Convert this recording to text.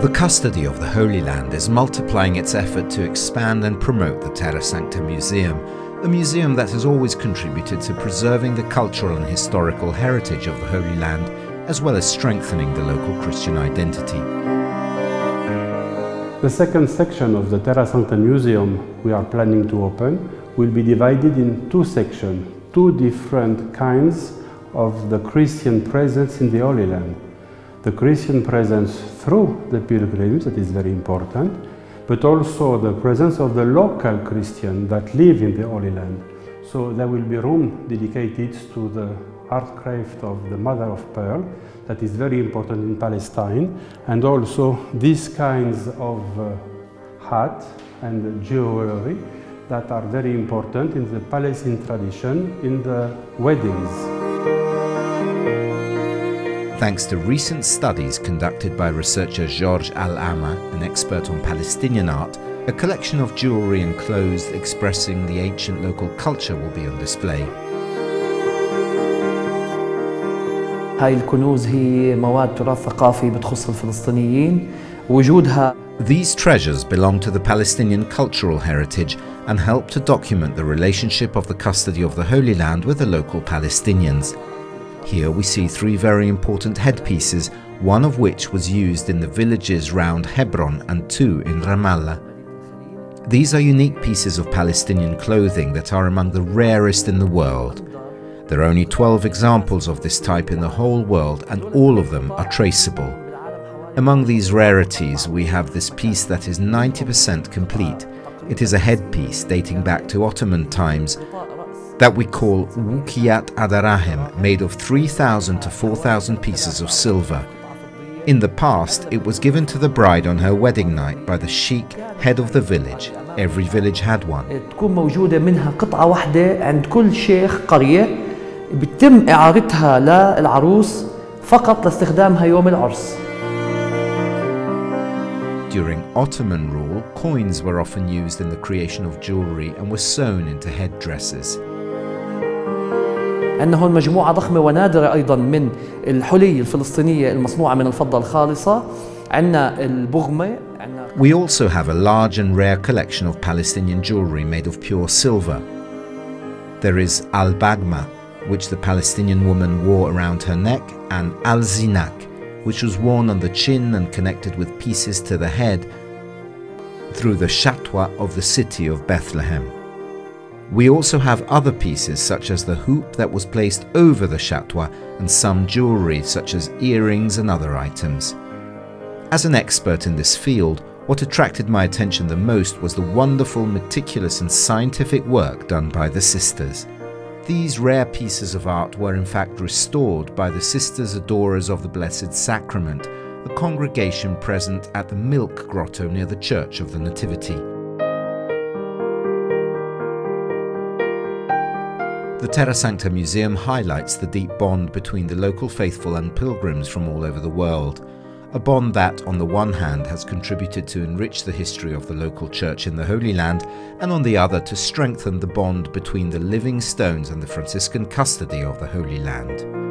The custody of the Holy Land is multiplying its effort to expand and promote the Terra Sancta Museum, a museum that has always contributed to preserving the cultural and historical heritage of the Holy Land, as well as strengthening the local Christian identity. The second section of the Terra Sancta Museum we are planning to open will be divided in two sections, two different kinds of the Christian presence in the Holy Land. The Christian presence through the pilgrims, that is very important, but also the presence of the local Christians that live in the Holy Land. So there will be room dedicated to the art craft of the Mother of Pearl, that is very important in Palestine, and also these kinds of uh, hat and jewelry that are very important in the Palestinian tradition in the weddings Thanks to recent studies conducted by researcher Georges Al-Ama, an expert on Palestinian art, a collection of jewelry and clothes expressing the ancient local culture will be on display. هاي الكنوز هي مواد تراث ثقافي بتخص الفلسطينيين وجودها These treasures belong to the Palestinian cultural heritage and help to document the relationship of the custody of the Holy Land with the local Palestinians. Here we see three very important headpieces, one of which was used in the villages round Hebron and two in Ramallah. These are unique pieces of Palestinian clothing that are among the rarest in the world. There are only 12 examples of this type in the whole world and all of them are traceable. Among these rarities we have this piece that is 90% complete. It is a headpiece dating back to Ottoman times that we call Wukiyat Adarahim, made of 3,000 to 4,000 pieces of silver. In the past, it was given to the bride on her wedding night by the sheikh, head of the village. Every village had one. تكون موجودة منها قطعة واحدة عند كل شيخ قرية بتم إعارتها للعروس فقط لاستخدامها يوم العرس During Ottoman rule, coins were often used in the creation of jewelry and were sewn into headdresses. عندنا هون مجموعة ضخمة ونادرة أيضا من الحلي الفلسطينية المصنوعة من الفضة الخالصة عندنا البغمة عندنا We also have a large and rare collection of Palestinian jewelry made of pure silver. There is Al Bagma, which the Palestinian woman wore around her neck, and Al Zinak, which was worn on the chin and connected with pieces to the head through the shatwa of the city of Bethlehem. We also have other pieces such as the hoop that was placed over the shatwa and some jewelry such as earrings and other items. As an expert in this field, what attracted my attention the most was the wonderful, meticulous and scientific work done by the sisters. These rare pieces of art were in fact restored by the Sisters Adorers of the Blessed Sacrament, a congregation present at the Milk Grotto near the Church of the Nativity. The Terra Sancta Museum highlights the deep bond between the local faithful and pilgrims from all over the world. A bond that, on the one hand, has contributed to enrich the history of the local church in the Holy Land, and on the other, to strengthen the bond between the living stones and the Franciscan custody of the Holy Land.